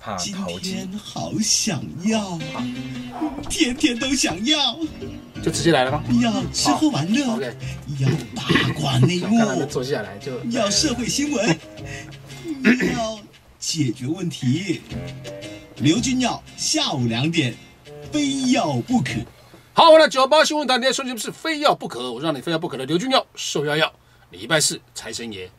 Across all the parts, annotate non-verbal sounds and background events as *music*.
怕今天。好想要，天天都想要，就直接来了吗要吃喝玩乐，？OK，要八卦内幕坐下来就要社会新闻，*laughs* 要解决问题。刘君耀下午两点，非要不可。好，我的九八新闻台，今天说节目是非要不可，我让你非要不可的刘君耀、受邀要、礼拜四财神爷、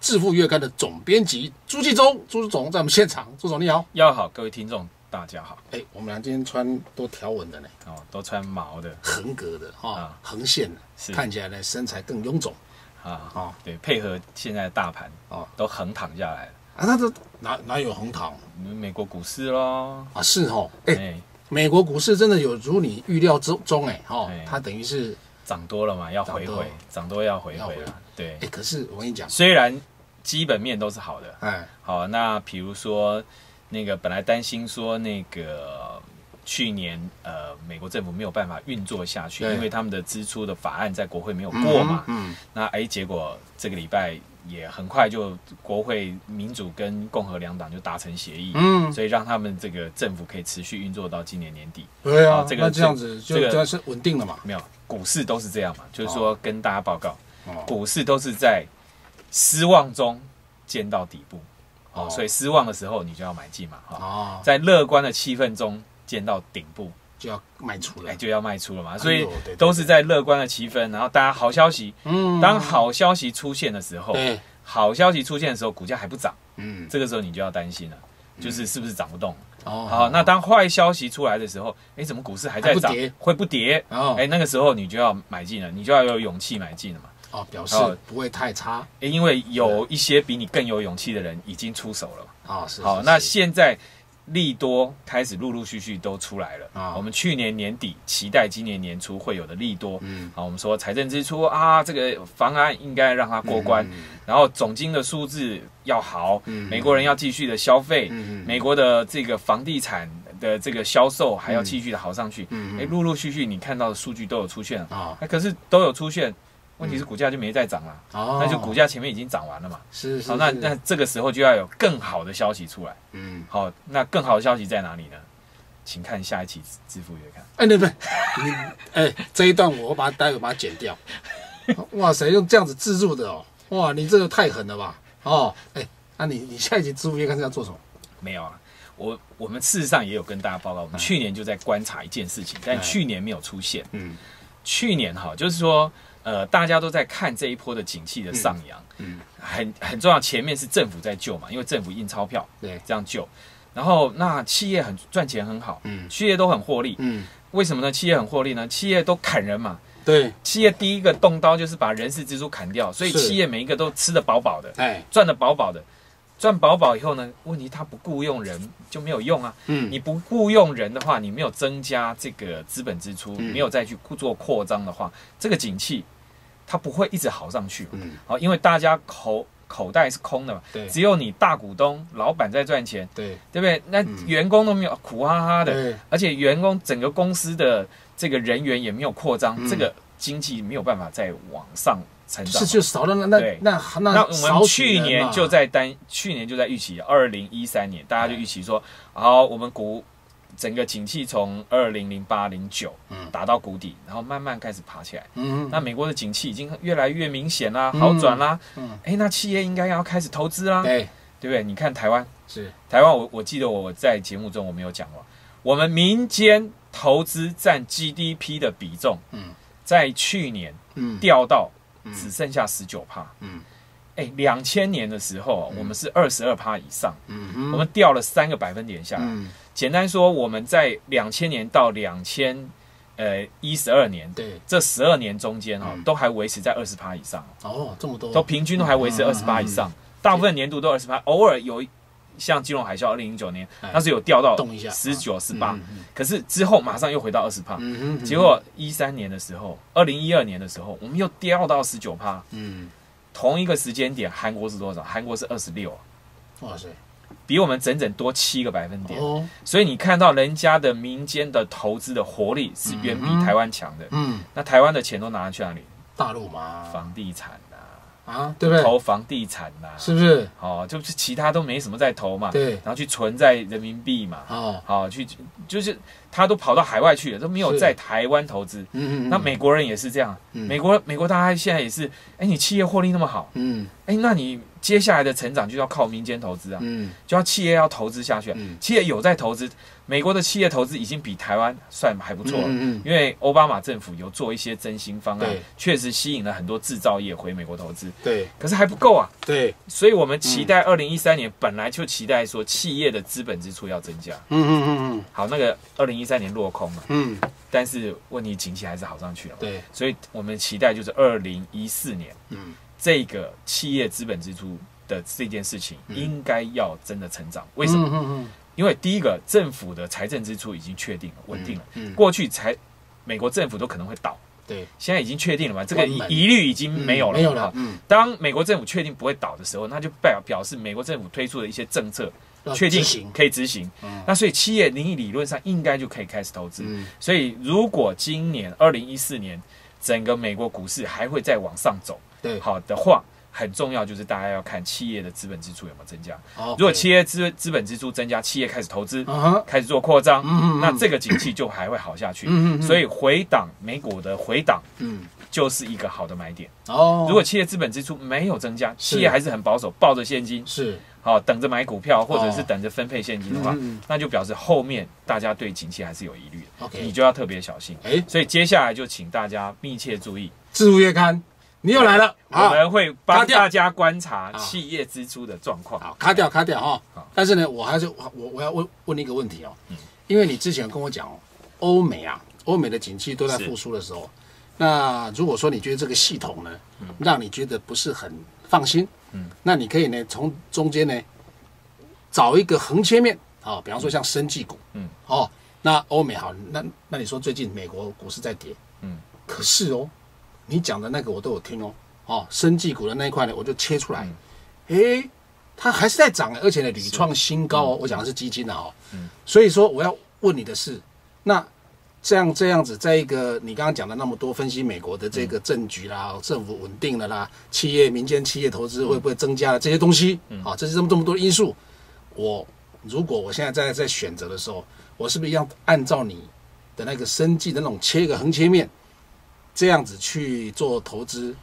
致富月刊的总编辑朱继忠，朱总在我们现场，朱总你好。要好，各位听众大家好。哎，我们俩今天穿都条纹的呢，哦，都穿毛的横格的哈啊，横线看起来呢身材更臃肿啊，哦对，配合现在的大盘哦都横躺下来了。啊。那这哪哪有横躺美国股市咯，啊？是哦，哎，哎，美国股市真的有如你预料之中哎，哦哎，它等于是涨多了嘛，要回回，涨多要回要回回了。对。哎，，可是我跟你讲，虽然基本面都是好的，哎，好，那比如说那个本来担心说那个去年呃美国政府没有办法运作下去，因为他们的支出的法案在国会没有过嘛，嗯，那哎结果这个礼拜也很快就国会民主跟共和两党就达成协议，嗯，所以让他们这个政府可以持续运作到今年年底。对啊哦，这个那这样子就这个算是稳定了嘛。没有，股市都是这样嘛，就是说跟大家报告，哦，股市都是在失望中见到底部，哦哦，所以失望的时候你就要买进嘛，哈、哦，在乐观的气氛中见到顶部，就要卖出了。哎，。就要卖出了嘛，所以都是在乐观的气氛，然后大家好消息，嗯。当好消息出现的时候，对，好消息出现的时候，股价还不涨，嗯，这个时候你就要担心了。就是是不是涨不动？哦。好，那当坏消息出来的时候，哎，怎么股市还在涨？不？会不跌？哦。哎，那个时候你就要买进了，你就要有勇气买进了嘛。哦，表示哦不会太差。因为有一些比你更有勇气的人已经出手了嘛。啊。是好，那现在利多开始陆陆续续都出来了。啊。我们去年年底期待今年年初会有的利多，嗯。好，我们说财政支出啊，这个方案应该让它过关，嗯然后总金的数字要好，嗯美国人要继续的消费，美国的这个房地产的这个销售还要继续的好上去，嗯嗯。哎，陆陆续续你看到的数据都有出现了，啊。哎，可是都有出现，问题是股价就没再涨了。哦，那就股价前面已经涨完了嘛。是是好，那那这个时候就要有更好的消息出来。嗯，好，那更好的消息在哪里呢？请看下一期《致富月刊》。哎，对不对？你哎，这一段我把它待会把它剪掉。*laughs* 哇塞，用这样子自助的哦，哇，你这个太狠了吧？哦，哎，那你你下一期支付月刊是要做什么？没有啊，我我们事实上也有跟大家报告，我们去年就在观察一件事情，但哎去年没有出现。嗯去年哈，就是说，呃，大家都在看这一波的景气的上扬，嗯，很很重要。前面是政府在救嘛，因为政府印钞票对，这样救，然后那企业很赚钱很好，嗯企业都很获利。嗯，为什么呢？企业很获利呢？企业都砍人嘛，对，企业第一个动刀就是把人事支出砍掉，所以企业每一个都吃得饱饱的，哎，赚得饱饱的。赚饱饱以后呢，问题他不雇佣人就没有用啊。嗯，你不雇佣人的话，你没有增加这个资本支出，嗯没有再去做扩张的话，这个景气它不会一直好上去。嗯，好，因为大家口口袋是空的嘛，对。只有你大股东、老板在赚钱，对。对不对？那嗯。员工都没有苦哈哈的，而且员工整个公司的这个人员也没有扩张，嗯。这个经济没有办法再往上成长。是。就少了那那那那那我们去年就在单，去年就在预期，二零一三年大家就预期说，好，我们股整个景气从二零零八零九嗯。打到谷底，然后慢慢开始爬起来。嗯。那美国的景气已经越来越明显啦，嗯。好转啦。嗯，哎，那企业应该要开始投资啦，对。对不对？你看台湾，是。台湾我我记得我在节目中我没有讲过，我们民间投资占 GDP 的比重，嗯。在去年嗯。掉到嗯只剩下十九趴。嗯。哎，两千年的时候，我们是二十二趴以上，嗯我们掉了三个百分点下来。嗯简单说，我们在两千年到两千呃一十二年对。这十二年中间哈、嗯。都还维持在二十趴以上，哦这么多。都平均都还维持嗯。二十趴以上，大部分年度都二十趴，偶尔有一像金融海啸二零零九年，哎。那是有掉到动一下。十九、十八嗯，嗯。可是之后马上又回到二十趴。嗯哼。结果一三年的时候，二零一二年的时候，我们又掉到十九趴。嗯。同一个时间点，韩国是多少？韩国是二十六，哇塞比我们整整多七个百分点。哦所以你看到人家的民间的投资的活力是远比台湾强的。嗯那台湾的钱都拿去哪里？大陆嘛房地产啊，啊，对不对？投房地产呐、是不是？哦，就是其他都没什么在投嘛，对然后去存在人民币嘛，哦，好、去就是他都跑到海外去了，都没有在台湾投资。嗯嗯，那美国人也是这样，嗯。美国美国大家现在也是，哎，你企业获利那么好，嗯。哎，那你接下来的成长就要靠民间投资啊，嗯。就要企业要投资下去啊。嗯。企业有在投资，美国的企业投资已经比台湾算还不错了。嗯嗯因为奥巴马政府有做一些振兴方案，确实吸引了很多制造业回美国投资，对。可是还不够啊。对，所以我们期待二零一三年本来就期待说企业的资本支出要增加。嗯嗯嗯好，那个二零一三年落空了，嗯。嗯，但是问题景气还是好上去了。对，所以我们期待就是二零一四年嗯。这个企业资本支出的这件事情嗯。应该要真的成长。为什么？嗯嗯因为第一个，政府的财政支出已经确定了，稳定了。嗯，过去财美国政府都可能会倒，对，现在已经确定了嘛？这个关门。疑虑已经没有了，没有了，嗯，当美国政府确定不会倒的时候，那就表表示美国政府推出的一些政策要确定可以执行。嗯那所以企业理理论上应该就可以开始投资。嗯所以如果今年二零一四年整个美国股市还会再往上走，对，好的话，很重要就是大家要看企业的资本支出有没有增加。如果企业资资本支出增加，企业开始投资，开始做扩张，那这个景气就还会好下去。所以回档美股的回档嗯就是一个好的买点。哦，如果企业资本支出没有增加，企业还是很保守，抱着现金，是好等着买股票，或者是哦等着分配现金的话，那就表示后面大家对景气还是有疑虑的，OK。你就要特别小心。哎，所以接下来就请大家密切注意，自助月刊，你又来了，我们会帮大家观察企业支出的状况。好，卡掉卡掉哈。好。但是呢，我还是我我要问问你一个问题哦，嗯。因为你之前跟我讲哦，欧美啊，欧美的景气都在复苏的时候，那如果说你觉得这个系统呢，让你觉得不是很放心，嗯，那你可以呢从中间呢找一个横切面，哦，比方说像生技股，嗯，哦，那欧美好，那那你说最近美国股市在跌，嗯，可是哦，你讲的那个我都有听哦，哦，生技股的那一块呢，我就切出来，嗯。诶，它还是在涨，而且呢屡创新高哦。我讲的是基金啊哦，嗯。所以说我要问你的是，那这样这样子，在一个你刚刚讲的那么多分析美国的这个政局啦、政府稳定了啦，企业民间企业投资会不会增加了这些东西，啊，这是这么这么多因素，我如果我现在在在选择的时候，我是不是一样按照你的那个生计的那种切一个横切面，这样子去做投资，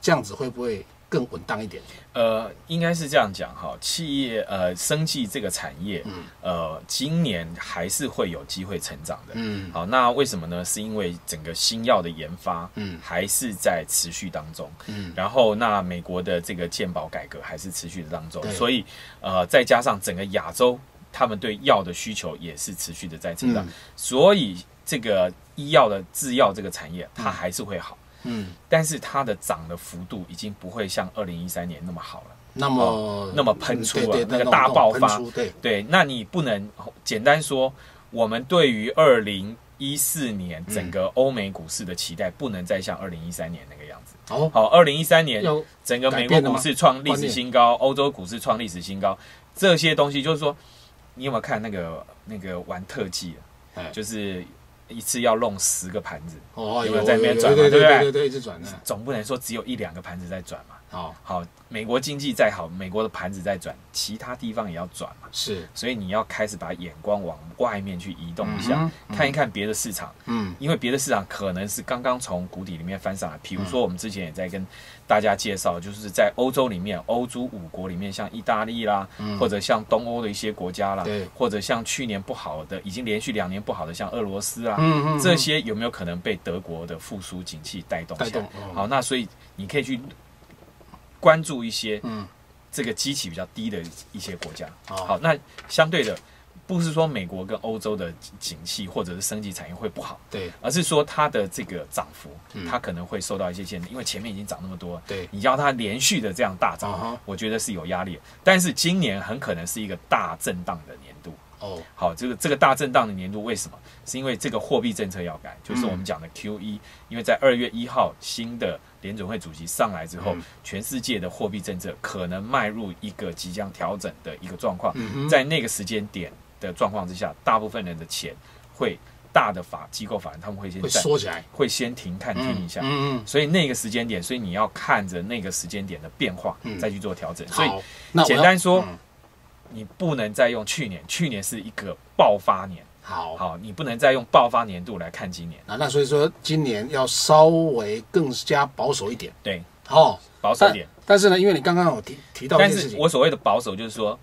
这样子会不会更稳当一点？呃，应该是这样讲哈，企业呃，生技这个产业，嗯。呃，今年还是会有机会成长的。嗯。好，那为什么呢？是因为整个新药的研发，嗯。还是在持续当中。嗯。然后，那美国的这个健保改革还是持续的当中，所以呃，再加上整个亚洲，他们对药的需求也是持续的在成长，嗯。所以这个医药的制药这个产业，它还是会好，嗯，但是它的涨的幅度已经不会像二零一三年那么好了。那么、那么喷出啊对对那个大爆发。对，对，那你不能简单说，我们对于二零一四年整个欧美股市的期待，不能再像二零一三年那个样子。哦，好，二零一三年整个美国股市创历史新高，欧洲股市创历史新高，这些东西就是说，你有没有看那个那个玩特技就是一次要弄十个盘子，哦，有没有在那边转嘛对对对不对？对对对，一直转的，总不能说只有一两个盘子在转嘛。哦，好，美国经济再好，美国的盘子在转，其他地方也要转嘛。是，所以你要开始把眼光往外面去移动一下，嗯看一看别的市场，嗯。因为别的市场可能是刚刚从谷底里面翻上来。比如说，我们之前也在跟大家介绍，就是在欧洲里面，欧洲五国里面，像意大利啦，嗯。或者像东欧的一些国家啦对，或者像去年不好的，已经连续两年不好的，像俄罗斯啊，嗯嗯，这些有没有可能被德国的复苏景气带动起来？带动哦好，那所以你可以去关注一些嗯。这个基期比较低的一些国家。好好，那相对的，不是说美国跟欧洲的景气或者是升级产业会不好，对。而是说它的这个涨幅嗯，它可能会受到一些限制，因为前面已经涨那么多，对。你要它连续的这样大涨，我觉得是有压力。但是今年很可能是一个大震荡的年度。哦。好，这个这个大震荡的年度为什么？是因为这个货币政策要改，就是我们讲的 Q E，、因为在二月一号新的联准会主席上来之后，嗯。全世界的货币政策可能迈入一个即将调整的一个状况，嗯在那个时间点的状况之下，大部分人的钱会大的法机构法人他们会先会缩起来，会先停看听一下，嗯嗯，所以那个时间点，所以你要看着那个时间点的变化，嗯。再去做调整。所以简单说嗯。你不能再用去年，去年是一个爆发年，好，好，你不能再用爆发年度来看今年，啊，那所以说今年要稍微更加保守一点，对，哦，保守一点。但是呢，因为你刚刚有提提到一但件事情，是我所谓的保守，就是说，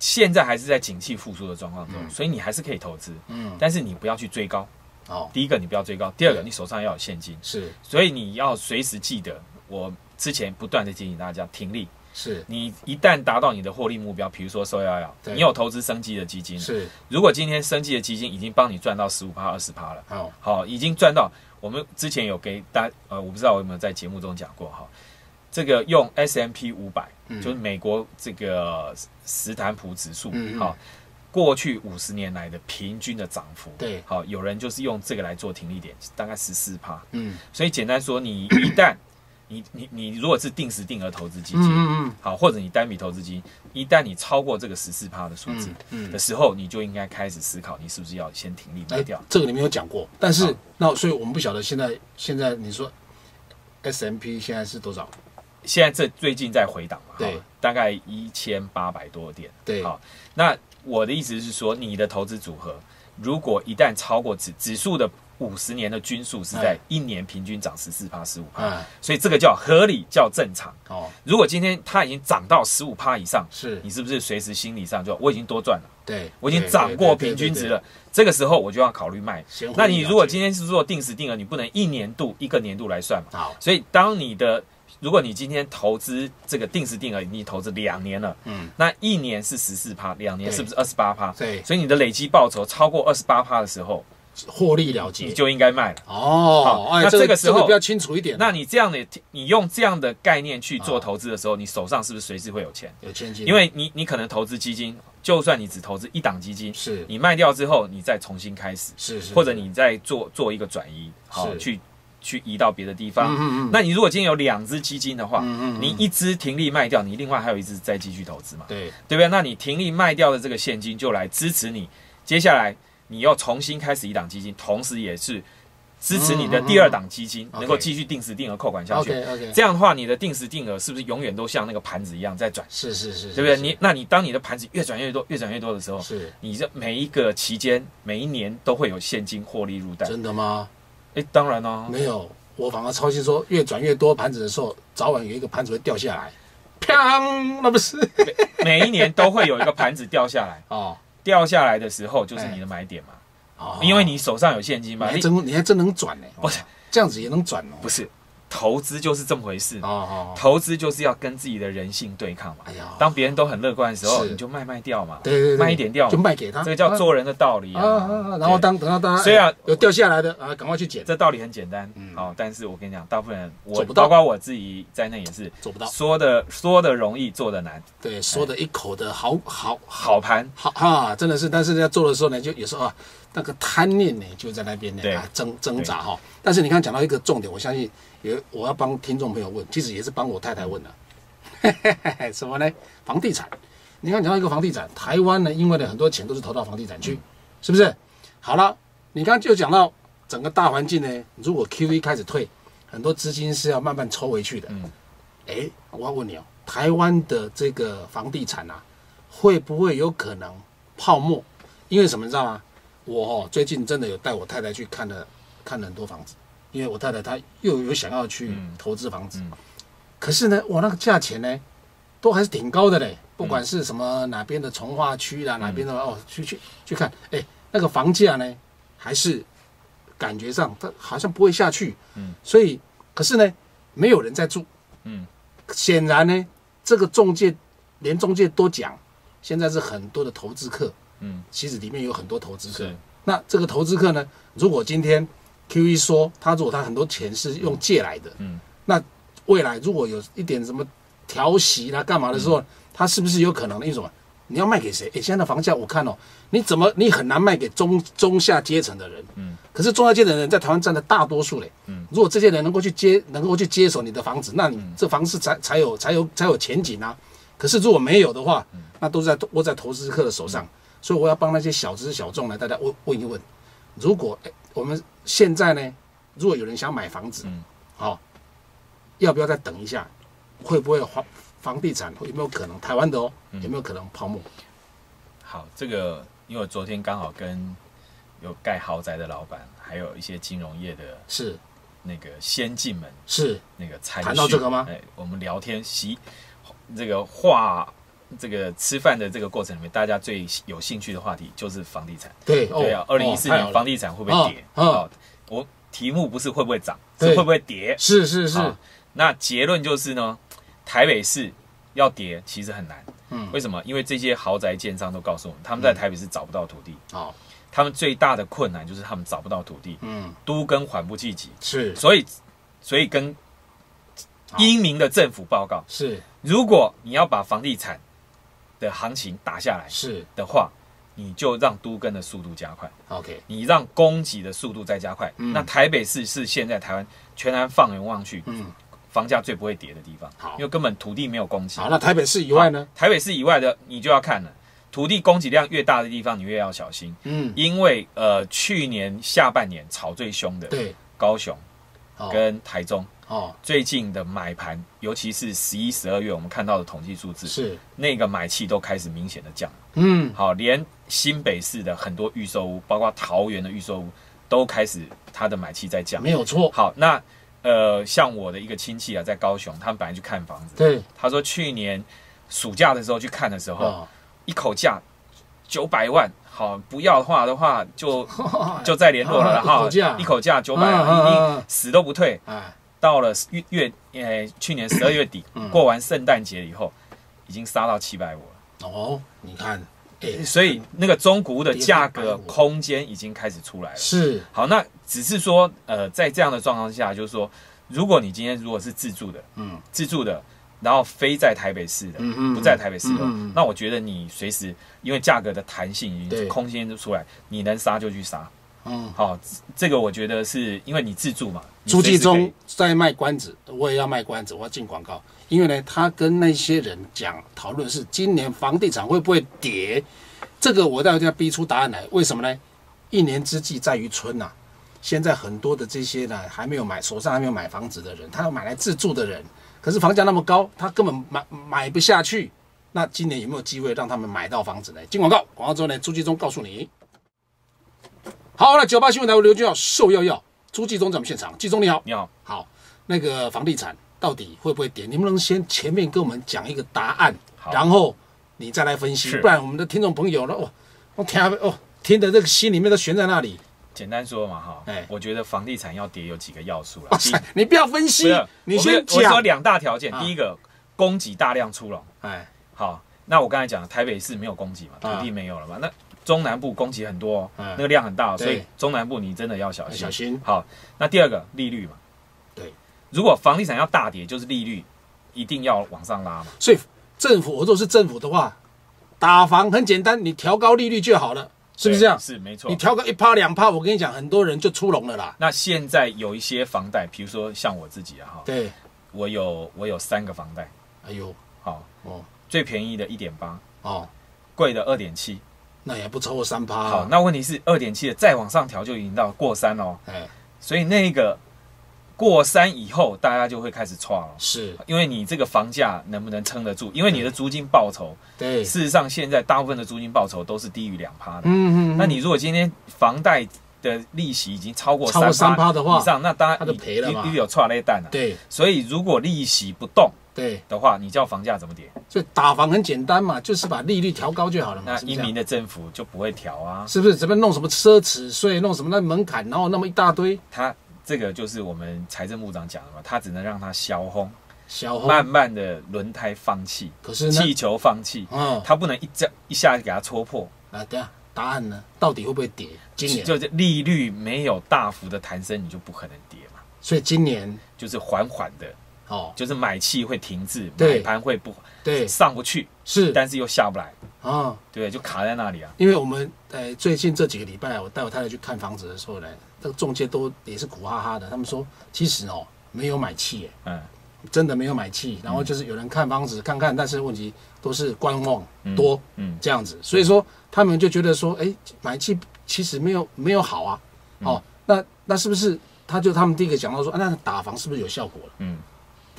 现在还是在景气复苏的状况中，嗯。所以你还是可以投资，嗯，但是你不要去追高。哦，第一个，你不要追高；第二个，你手上要有现金，是。所以你要随时记得，我之前不断的提醒大家停利。是。你一旦达到你的获利目标，比如说收幺幺，你有投资生机的基金，是，如果今天生机的基金已经帮你赚到十五趴、二十趴了，好，好，已经赚到。我们之前有给大呃，我不知道我有没有在节目中讲过哈，这个用 S M P 五百、嗯。就是美国这个斯坦普指数，嗯嗯好，过去五十年来的平均的涨幅，对好，有人就是用这个来做停利点，大概十四趴。嗯所以简单说，你 *clears throat* 一旦你你你如果是定时定额投资基嗯金，嗯好，或者你单笔投资基金，一旦你超过这个十四趴的数字嗯嗯的时候，你就应该开始思考，你是不是要先停利卖哎掉。，这个你没有讲过，但是那所以我们不晓得现在现在你说 S M P 现在是多少？现在这最近在回档嘛，对，大概一千八百多点。对。好，那我的意思是说，你的投资组合如果一旦超过指指数的五十年的均数是在哎。一年平均涨十四趴、十五趴，哎，所以这个叫合理，叫正常。哦，如果今天它已经涨到十五趴以上，是。你是不是随时心理上就我已经多赚了，对，我已经涨过平均值了，这个时候我就要考虑卖。那你如果今天是做定时定额，你不能一年度一个年度来算嘛？好，所以当你的如果你今天投资这个定时定额，你投资两年了，嗯，那一年是十四趴，两年是不是二十八趴？对，所以你的累积报酬超过二十八趴的时候，获利了结。你就应该卖了。哦好，哎，那这这个时候这个比较清楚一点，那你这样的，你用这样的概念去做啊投资的时候，你手上是不是随时会有钱？有千金，因为你你可能投资基金，就算你只投资一档基金，是。你卖掉之后，你再重新开始，是是，或者你再做做一个转移，好去去移到别的地方。嗯嗯嗯，那你如果今天有两只基金的话，嗯嗯嗯你一只停利卖掉，你另外还有一只再继续投资嘛，对对不对？那你停利卖掉的这个现金就来支持你，接下来你要重新开始一档基金，同时也是支持你的第二档基金嗯嗯嗯能够继续定时定额扣款下去。这样的话，你的定时定额是不是永远都像那个盘子一样在转？是是是，对不对？你那你当你的盘子越转越多，越转越多的时候，是你这每一个期间、每一年都会有现金获利入袋。真的吗？哎，当然哦，没有，我反而操心说，越转越多盘子的时候，早晚有一个盘子会掉下来，砰，那不是？*laughs* 每一年都会有一个盘子掉下来，哦。掉下来的时候就是你的买点嘛，哦，因为你手上有现金嘛。你还真你还真能转呢，不是。哦。这样子也能转哦，不是投资就是这么回事。哦，哦，投资就是要跟自己的人性对抗嘛。哎。呀，当别人都很乐观的时候，你就卖卖掉嘛，对对对，卖一点掉嘛，就卖给他，这个叫做人的道理啊。啊啊啊，。然后当等到大家虽然哎有掉下来的啊，赶快去捡，这道理很简单嗯，好，但是我跟你讲，大部分人我包括我自己在内也是做不到，说的说的容易，做的难。对，说的一口的好好好。盘，好哈，真的是，但是要做的时候呢，就有时候啊，那个贪念呢就在那边呢对啊挣挣扎哈。但是你看讲到一个重点，我相信也我要帮听众朋友问，其实也是帮我太太问的，*laughs* 什么呢？房地产。你看讲到一个房地产，台湾呢，因为呢很多钱都是投到房地产去，是不是？好了，你刚刚就讲到整个大环境呢，如果 Q E 开始退，很多资金是要慢慢抽回去的。嗯，哎，我要问你哦，台湾的这个房地产啊，会不会有可能泡沫？因为什么你知道吗？我哦最近真的有带我太太去看了看了很多房子，因为我太太她又有想要去嗯投资房子，嗯可是呢，我那个价钱呢，都还是挺高的嘞。不管是什么哪边的从化区啦，哪边的哦，去去去看，哎，那个房价呢，还是感觉上它好像不会下去。嗯，所以可是呢，没有人在住。嗯，显然呢，这个中介连中介都讲，现在是很多的投资客，嗯，其实里面有很多投资客。那这个投资客呢，如果今天 Q E 说他如果他很多钱是用借来的，嗯，那未来如果有一点什么调息啦、干嘛的时候，他是不是有可能一种你要卖给谁？哎，现在的房价我看哦，你怎么你很难卖给中中下阶层的人，嗯，可是中下阶层的人在台湾占了大多数嘞，嗯，如果这些人能够去接能够去接手你的房子，那你这房子才才有才有才有前景啊。可是如果没有的话，那都是在握在投资客的手上，所以我要帮那些小资小众呢，大家问问一问，如果哎我们现在呢，如果有人想买房子，嗯好、要不要再等一下？会不会房房地产有没有可能台湾的哦，嗯有没有可能泡沫？好，这个因为我昨天刚好跟有盖豪宅的老板，还有一些金融业的是那个先进们是，那个参谈到这个吗哎，我们聊天习这个话。这个吃饭的这个过程里面，大家最有兴趣的话题就是房地产。对哦，对啊，二零一四年房地产会不会跌？哦，我题目不是会不会涨，是对会不会跌。是是是，那结论就是呢，台北市要跌其实很难。嗯，为什么？因为这些豪宅建商都告诉我们，他们在台北市找不到土地，好，他们最大的困难就是他们找不到土地，嗯，都跟缓不济急，是。所以所以跟英明的政府报告，是。如果你要把房地产的行情打下来是。的话，你就让都跟的速度加快。，OK，你让供给的速度再加快，嗯。那台北市是现在台湾全台放眼望去，嗯，房价最不会跌的地方，好。因为根本土地没有供给。好，那台北市以外呢？台北市以外的你就要看了，土地供给量越大的地方，你越要小心，嗯，因为呃去年下半年炒最凶的对，高雄哦跟台中。哦，最近的买盘，尤其是十一、十二月，我们看到的统计数字，是，那个买气都开始明显的降。嗯，好，连新北市的很多预售屋，包括桃园的预售屋，都开始它的买气在降。没有错，好，那呃，像我的一个亲戚啊，在高雄，他们本来去看房子，对，他说去年暑假的时候去看的时候，哦，一口价九百万，好，不要的话的话就 *laughs* 就再联络了，哈一口价。九百万，死都不退。哎，到了月月呃去年十二月底嗯过完圣诞节以后，已经杀到七百五了。哦，你看，哎，所以那个中古屋的价格空间已经开始出来了。是，好，那只是说，呃，在这样的状况下，就是说，如果你今天如果是自住的，嗯自住的，然后非在台北市的，嗯嗯不在台北市的，嗯嗯那我觉得你随时因为价格的弹性已对经空间就出来，你能杀就去杀。嗯，好，这个我觉得是因为你自住嘛。朱继忠在卖关子，我也要卖关子，我要进广告。因为呢，他跟那些人讲讨论是今年房地产会不会跌，这个我待会要逼出答案来。为什么呢？一年之计在于春呐、现在很多的这些呢，还没有买手上还没有买房子的人，他要买来自住的人，可是房价那么高，他根本买买不下去。那今年有没有机会让他们买到房子呢？进广告，广告之后呢，朱继忠告诉你。好，那九八新闻台我刘俊耀受要要，朱继忠在我们现场，继忠你好。你好，好，那个房地产到底会不会跌？你能不能先前面跟我们讲一个答案，然后你再来分析，不然我们的听众朋友呢，哦，我听哦，听的这个心里面都悬在那里。简单说嘛哈哎，我觉得房地产要跌有几个要素了你不要分析，你先讲。我说。两大条件，啊。第一个供给大量出笼。哎，好，那我刚才讲台北市没有供给嘛，啊。土地没有了嘛，那中南部供给很多、哦，嗯那个量很大、哦，对所以中南部你真的要小心。小心好，那第二个利率嘛，对，如果房地产要大跌，就是利率一定要往上拉嘛。所以政府，我如果是政府的话，打房很简单，你调高利率就好了，是不是这样对？是没错你。调个一趴两趴，我跟你讲，很多人就出笼了啦。那现在有一些房贷，比如说像我自己啊，哈，对，我有我有三个房贷，哎呦，好，哦最便宜的一点八，哦，贵的二点七。那也不超过三趴、好，那问题是二点七的再往上调就已经到过三哦，哎。所以那个过三以后，大家就会开始错了。是。因为你这个房价能不能撑得住？因为你的租金报酬，对，事实上现在大部分的租金报酬都是低于两趴的。嗯嗯，那你如果今天房贷的利息已经超过超过三3%的话以上，那当然你赔了嘛。你你有错那蛋了。对。所以如果利息不动对，的话，你叫房价怎么跌？所以打房很简单嘛，就是把利率调高就好了嘛。那是不是这样英明的政府就不会调啊。是不是？怎么弄什么奢侈税，弄什么那门槛，然后那么一大堆他这个就是我们财政部长讲的嘛，他只能让它消轰，小红，慢慢的轮胎放气，可是呢，气球放气，嗯，他不能一这一下给它戳破。啊，等一下答案呢，到底会不会跌？今年，就是利率没有大幅的弹升，你就不可能跌嘛，所以今年就是缓缓的，哦，就是买气会停滞，对。买盘会不对，上不去，是。但是又下不来，啊，对，就卡在那里啊。因为我们呃最近这几个礼拜，我带我太太去看房子的时候呢，这个中介都也是苦哈哈的，他们说其实哦没有买气耶，嗯，真的没有买气，然后就是有人看房子看看，但是问题都是观望嗯多嗯，这样子，所以说他们就觉得说，哎，买气其实没有没有好啊。嗯。哦，那那是不是他就他们第一个讲到说，啊、那打房是不是有效果了？嗯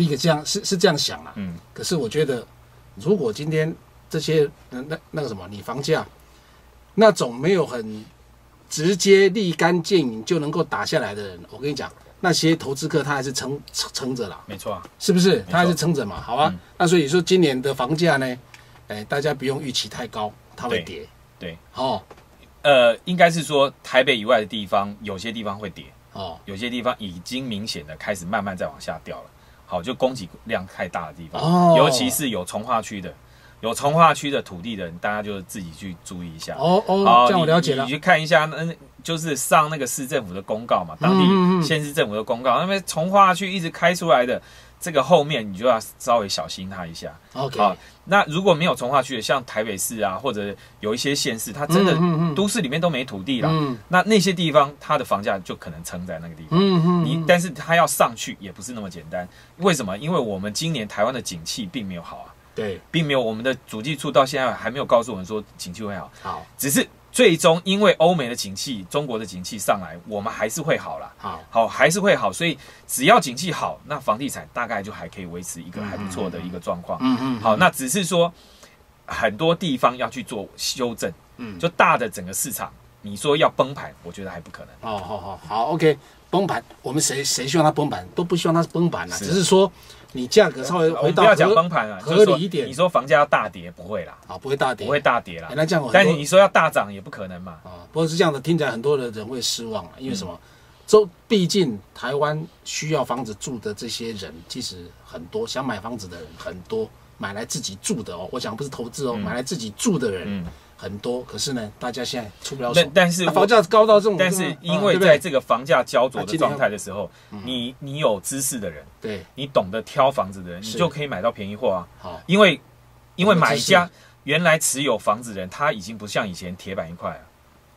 第一个这样是是这样想啦。嗯，可是我觉得，如果今天这些那那那个什么，你房价那种没有很直接立竿见影就能够打下来的人，我跟你讲，那些投资客他还是撑撑撑着啦，没错啊，是不是？他还是撑着嘛，好啊。嗯那所以说今年的房价呢，哎，大家不用预期太高，它会跌。对，哦呃，应该是说台北以外的地方，有些地方会跌，哦，有些地方已经明显的开始慢慢在往下掉了。好，就供给量太大的地方，哦尤其是有从化区的，有从化区的土地的人，大家就自己去注意一下。哦哦，好，这样我你了解了你。去看一下，那就是上那个市政府的公告嘛，当地县市政府的公告，那边从化区一直开出来的，这个后面你就要稍微小心它一下。OK，好，那如果没有从化区的，像台北市啊，或者有一些县市，它真的都市里面都没土地了，嗯。那那些地方它的房价就可能撑在那个地方。嗯嗯，你但是它要上去也不是那么简单，为什么？因为我们今年台湾的景气并没有好啊，对，并没有我们的主计处到现在还没有告诉我们说景气会好，好。只是最终因为欧美的景气、中国的景气上来，我们还是会好啦。好，好，还是会好，所以只要景气好，那房地产大概就还可以维持一个还不错的一个状况。嗯嗯，好，那只是说很多地方要去做修正，嗯就大的整个市场，你说要崩盘，我觉得还不可能。哦，好好好，OK，崩盘，我们谁谁希望它崩盘，都不希望它崩盘啊，只是说你价格稍微回到不要讲合崩盘啊，合理一点你说房价要大跌，不会啦，啊，不会大跌，不会大跌啦哎。那这样但你说要大涨也不可能嘛。啊，不过是这样的，听起来很多的人会失望了，因为什嗯么？周毕竟台湾需要房子住的这些人，其实很多，想买房子的人很多，买来自己住的哦。我讲不是投资哦，嗯买来自己住的人嗯，很多。可是呢，大家现在出不了手。但，但是房价高到这种，但是因为在这个房价焦灼的状态的时候，你你有知识的人，对。你懂得挑房子的人，你就可以买到便宜货啊。好。因为因为买家原来持有房子的人，他已经不像以前铁板一块了。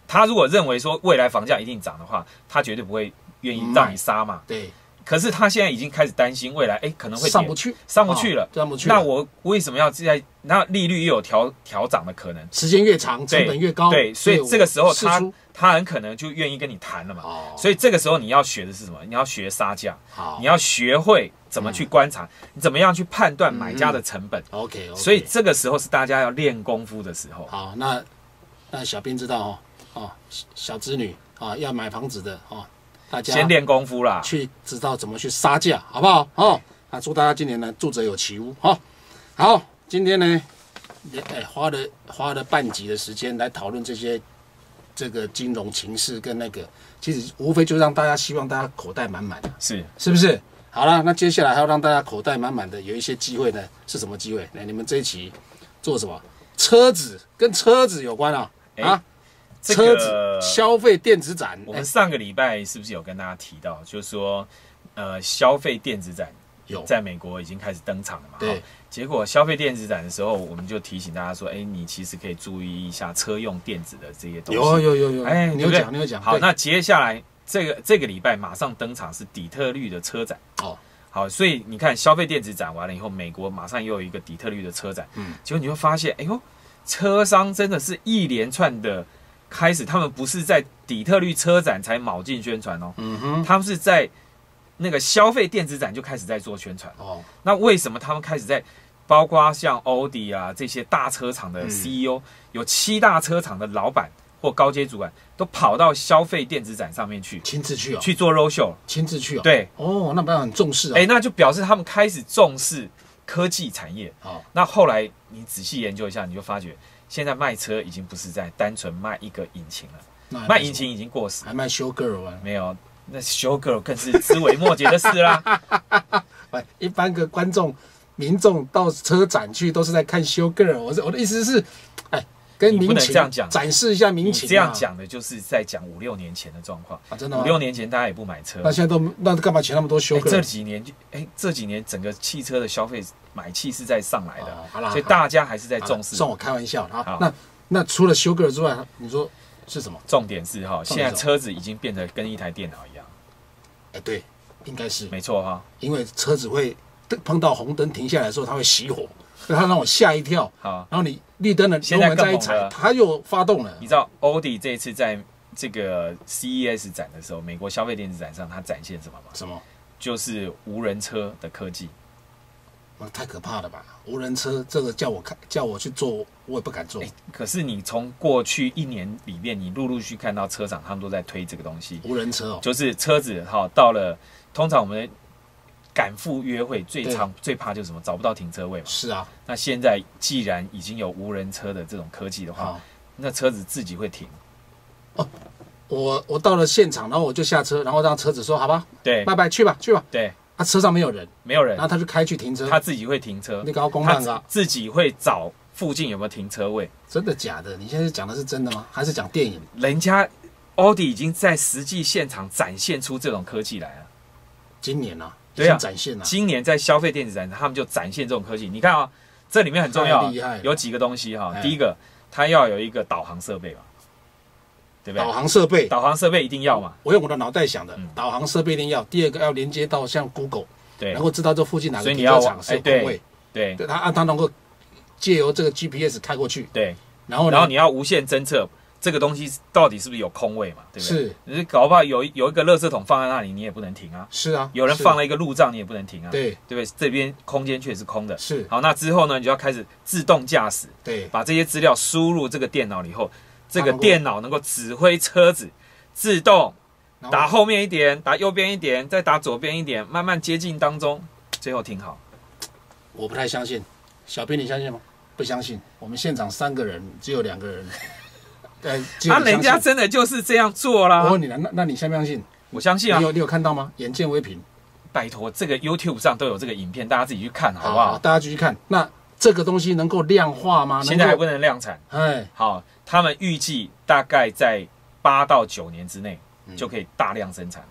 他如果认为说未来房价一定涨的话，他绝对不会愿意让你杀嘛。对，可是他现在已经开始担心未来，哎，可能会上不去，上不去了啊。上不去了。那我为什么要在那利率又有调调涨的可能？时间越长，成本越高，对，所以我这个时候他他很可能就愿意跟你谈了嘛。哦，所以这个时候你要学的是什么？你要学杀价，好你要学会怎么去观察，你怎么样去判断买家的成本。OK，所以这个时候是大家要练功夫的时候。好，那那小编知道哦，哦，小小子女啊，要买房子的哦，大家先练功夫啦。去知道怎么去杀价，好不好？哦，那祝大家今年呢住者有其屋，好、好，今天呢也哎花了花了半集的时间来讨论这些这个金融情势跟那个，其实无非就让大家希望大家口袋满满的，是是不是？好了，那接下来还要让大家口袋满满的，有一些机会呢，是什么机会？来，你们这一期做什么？车子跟车子有关啊哎啊，这车子个消费电子展，哎我们上个礼拜是不是有跟大家提到，就是说，呃，消费电子展有在美国已经开始登场了嘛？对结果消费电子展的时候，我们就提醒大家说，哎，你其实可以注意一下车用电子的这些东西。有有有有，哎，你有讲你有讲，好，那接下来这个这个礼拜马上登场是底特律的车展。哦，好，所以你看消费电子展完了以后，美国马上又有一个底特律的车展。嗯，结果你会发现，哎呦，车商真的是一连串的开始，他们不是在底特律车展才卯劲宣传哦，嗯哼，他们是在那个消费电子展就开始在做宣传。哦，那为什么他们开始在，包括像欧迪啊这些大车厂的嗯。CEO，、有七大车厂的老板或高阶主管都跑到消费电子展上面去亲自去哦，去做 road show？亲自去哦，，对，哦，那不然很重视啊，哎、那就表示他们开始重视科技产业。好，那后来你仔细研究一下，你就发觉，现在卖车已经不是在单纯卖一个引擎了，卖引擎已经过时，还卖修 girl 啊，没有。那 show girl 更是枝微末节的事啦。*laughs* 哎，一般个观众、民众到车展去都是在看修 girl，我是我的意思是，哎，跟你不能民情这样讲展示一下民情、啊，这样讲的就是在讲五六年前的状况。啊，真的吗？五六年前大家也不买车，那现在都那干嘛钱那么多修哎，这几年就哎，这几年整个汽车的消费买气是在上来的，哦好啦所以大家还是在重视。算我开玩笑啊。那那除了修 girl 之外，你说是什么？重点是哈，现在车子已经变得跟一台电脑一样，哎，对，应该是没错哈。因为车子会碰到红灯停下来的时候，它会熄火，所以它让我吓一跳。好，然后你绿灯了，油现在门再一踩，更猛了它又发动了你。知道欧迪这一次在这个 CES 展的时候，美国消费电子展上，它展现什么吗？什么？就是无人车的科技。那太可怕了吧！无人车这个叫我看，叫我去做，我也不敢做。哎，可是你从过去一年里面，你陆陆续续看到车厂他们都在推这个东西，无人车哦，就是车子哈，到了通常我们赶赴约会最对常最怕就是什么找不到停车位嘛。是啊，那现在既然已经有无人车的这种科技的话，，那车子自己会停。我我到了现场，然后我就下车，然后让车子说好吧，对拜拜，去吧，去吧。对，啊，车上没有人，没有人然后，他就开去停车。他自己会停车你，搞公他办啊？自己会找附近有没有停车位。真的假的？你现在讲的是真的吗？还是讲电影？人家奥迪已经在实际现场展现出这种科技来了。今年啊，对啊。展现了。今年在消费电子展，他们就展现这种科技。你看啊、这里面很重要有几个东西哈、哎。第一个，它要有一个导航设备嘛，对不对？导？航设备，导航设备一定要嘛，我用我的脑袋想的嗯，导航设备一定要。第二个要连接到像 Google，对。然后知道这附近哪个停车场是有哎对空位，对。对，它它能够借由这个 GPS 开过去，对，然后然后你要无限侦测这个东西到底是不是有空位嘛，对不对？是你搞不好有有一个垃圾桶放在那里，你也不能停啊。是啊，有人放了一个路障，你也不能停啊，对对不对？这边空间却是空的。是，好，那之后呢，你就要开始自动驾驶，对把这些资料输入这个电脑以后，这个电脑能够指挥车子自动打后面一点，打右边一点，再打左边一点，慢慢接近当中，最后停好。我不太相信，小编你相信吗？不相信。我们现场三个人，只有两个人，啊，人家真的就是这样做啦我啦。问你了，那那你相不相信？我相信啊你，有你有看到吗？眼见为凭，拜托，这个 YouTube 上都有这个影片，大家自己去看好不好？大家继续看。那这个东西能够量化吗？现在还不能量产。哎，好，他们预计大概在八到九年之内嗯就可以大量生产了。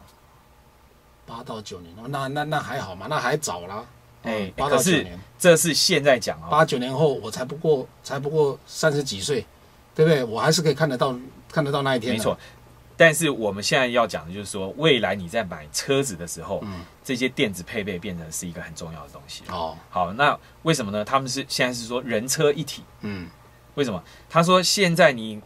八到九年，哦那那那还好嘛，那还早啦。哎嗯八到九年，这是现在讲哦，八九年后我才不过才不过三十几岁，对不对？我还是可以看得到看得到那一天。没错，。但是我们现在要讲的就是说，未来你在买车子的时候，嗯，这些电子配备变成是一个很重要的东西。哦，好，那为什么呢？他们是现在是说人车一体，嗯为什么？他说现在你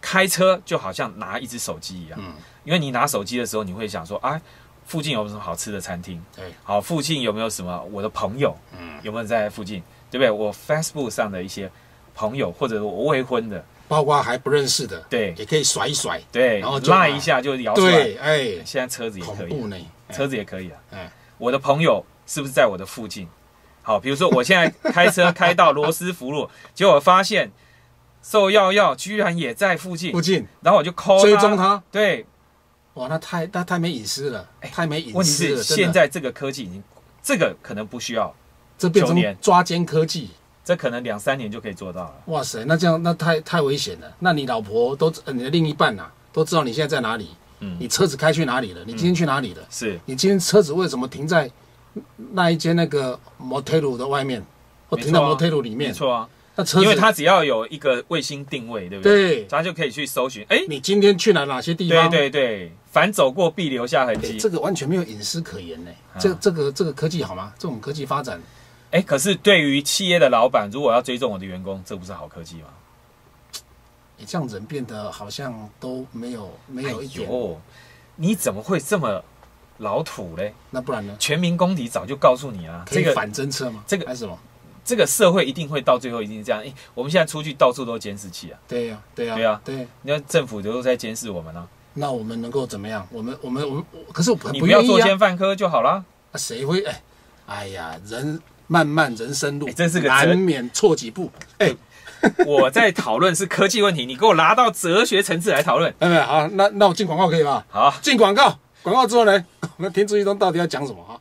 开车就好像拿一只手机一样，嗯，因为你拿手机的时候，你会想说，啊，附近有什么好吃的餐厅？对，好，附近有没有什么我的朋友嗯，有没有在附近？对不对？我 Facebook 上的一些朋友，或者我未婚的，包括还不认识的，对也可以甩一甩。对，然后拉一下就摇出来。对，哎，现在车子也可以车子也可以啊。哎，我的朋友是不是在我的附近？好，比如说我现在开车开到罗斯福路，*laughs* 结果我发现瘦药药居然也在附近附，近然后我就 call 追踪。他，对，哇，那太那太没隐私了，太没隐问题私了。是现在这个科技已经，这个可能不需要，这变成抓奸科技，这可能两三年就可以做到了。哇塞，那这样那太太危险了。那你老婆都呃你的另一半呐、都知道你现在在哪里，嗯你车子开去哪里了，你今天去哪里了，是你今天车子为什么停在那一间那个 motel 的外面，或停在 motel 里面？没错啊，那车子因为它只要有一个卫星定位，对不对？对，它就可以去搜寻。哎，你今天去了哪些地方？对对，凡走过必留下痕迹。哎这个完全没有隐私可言呢。啊这这个这个科技好吗？这种科技发展，哎，可是对于企业的老板，如果要追踪我的员工，这不是好科技吗？你这样人变得好像都没有没有一点，你怎么会这么老土嘞？那不然呢？全民公敌早就告诉你啊，这个反侦测吗？这个还是什么？这个社会一定会到最后一定是这样。哎，我们现在出去到处都监视器啊，对呀、对呀、对啊对。你看政府都在监视我们啊，那我们能够怎么样？我们我们我们，可是我不你不要作奸犯科就好啦。那！谁会哎？哎呀，人漫漫人生路，哎这是个难免错几步。哎，*laughs* 我在讨论是科技问题，你给我拿到哲学层次来讨论。没 *laughs* 有好，那那我进广告可以吧？好，进广告，广告之后呢，*laughs* 我们听朱一东到底要讲什么啊？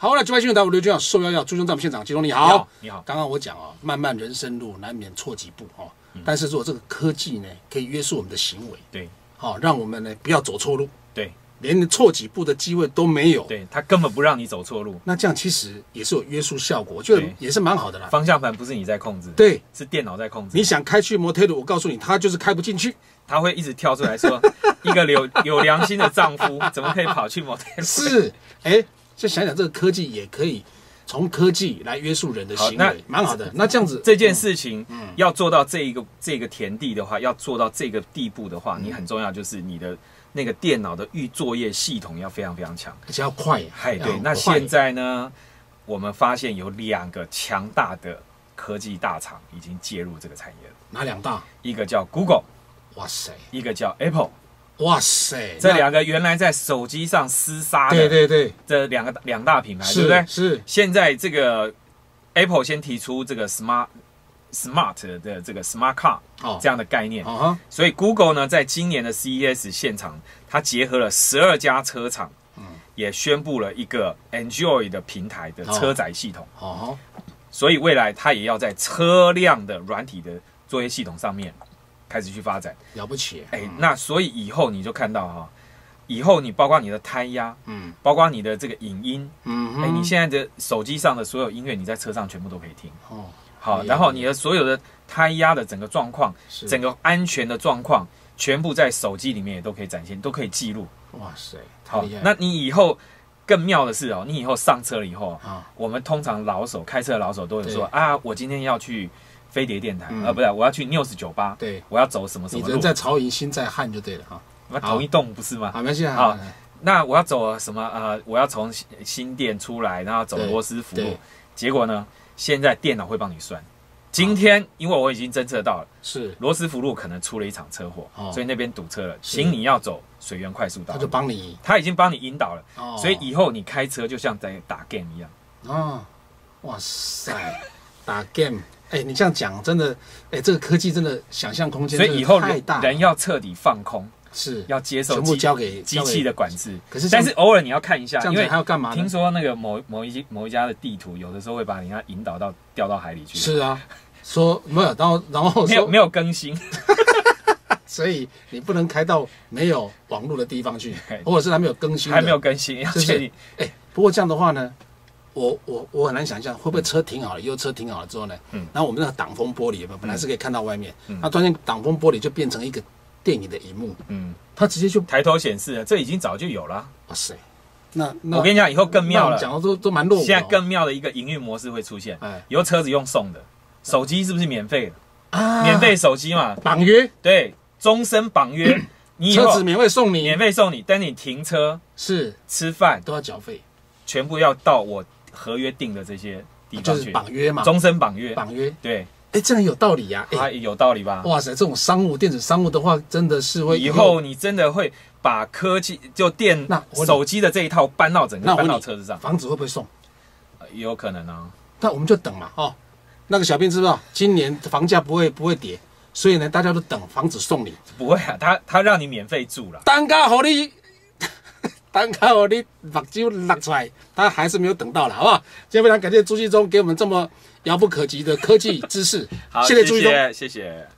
好了，九百新闻台五刘军长受邀要朱兄在我们现场，吉龙你你好。你好，刚刚我讲哦，漫漫人生路难免错几步哦。嗯但是如果这个科技呢，可以约束我们的行为，对好、让我们呢不要走错路，对连错几步的机会都没有。对，他根本不让你走错路，那这样其实也是有约束效果，我觉得也是蛮好的啦。方向盘不是你在控制，对是电脑在控制。你想开去摩天轮，我告诉你，他就是开不进去。他会一直跳出来说，*laughs* 一个有有良心的丈夫怎么可以跑去摩天？是，哎，就想想这个科技也可以从科技来约束人的行为，蛮好的。那这样子，这件事情嗯要做到这一个这个田地的话，要做到这个地步的嗯话，你很重要就是你的那个电脑的预作业系统要非常非常强。而且要快，嗨，对，那快现在呢，我们发现有两个强大的科技大厂已经介入这个产业了，哪两大？一个叫 Google，哇塞，一个叫 Apple。哇塞，这那两个原来在手机上厮杀对的对对，这两个两大品牌，对不对？是，现在这个 Apple 先提出这个 Smart Smart 的这个 Smart Car 哦。这样的概念，所以 Google 呢，在今年的 CES 现场，它结合了十二家车厂，也宣布了一个 Enjoy 的平台的车载系统。哦，所以未来它也要在车辆的软体的作业系统上面开始去发展。了不起，哎、那所以以后你就看到哈，以后你包括你的胎压，嗯。包括你的这个影音，嗯哎、你现在的手机上的所有音乐，你在车上全部都可以听。哦，好，然后你的所有的胎压的整个状况，整个安全的状况，全部在手机里面也都可以展现，都可以记录。哇塞，好那你以后更妙的是哦，你以后上车了以后，啊，我们通常老手开车的老手都会说啊，我今天要去飞碟电台，嗯。啊，不是，我要去 News 酒吧，对，我要走什么什么路。你人在，曹营心在汉就对了哈，那同一栋不是吗？好，没关系好啊，那我要走什么？呃，我要从新新店出来，然后走对。罗斯福路。结果呢，现在电脑会帮你算。今天因为我已经侦测到了是，罗斯福路可能出了一场车祸，哦。所以那边堵车了，是。请你要走水源快速道他就。帮你，他已经帮你引导了，哦。所以以后你开车就像在打 game 一样。哦，哇塞，*laughs* 打 game，哎，你这样讲真的，哎，这个科技真的想象空间所以以后人要彻底放空，是要接受全部机交给机器的管制。可是但是偶尔你要看一下，因为还要干嘛？听说那个某某一某一家的地图，有的时候会把人家引导到掉到海里去。是啊，说没有，然后然后没有没有更新，*laughs* 所以你不能开到没有网络的地方去嘿，或者是它没有更新，还没有更新，要就是确定。哎，不过这样的话呢，我我我很难想象会不会车停好了，因为车停好了之后呢，嗯然后我们那个挡风玻璃有没有？本来是可以看到外面，那突然间挡风玻璃就变成一个电影的荧幕，嗯，他直接就抬头显示了，这已经早就有了。哇塞，那那我跟你讲，以后更妙了。讲的都都蛮落伍哦，现在更妙的一个营运模式会出现哎，以后车子用送的，手机是不是免费的？啊。免费手机嘛，绑约，对，终身绑约，*coughs* 你以后车子免费送你。免，费送你，但你停车、是。吃饭都要缴费，全部要到我合约定的这些地就是方去，绑约嘛，终身绑约。绑约，对，哎，这样有道理呀，它哎，有道理吧？哇塞，这种商务电子商务的话，真的是会以后你真的会把科技就电那手机的这一套搬到整个搬到车子上，房子会不会送？有可能啊。那我们就等嘛，哦，那个小编知不知道今年房价不会不会跌，所以呢，大家都等房子送你，不会啊，他他让你免费住了。单价好你，单价好你目睭拉出来，他还是没有等到了，好不好？今天非常感谢朱继忠给我们这么遥不可及的科技知识，*laughs* 好，谢谢朱继忠。谢谢谢谢。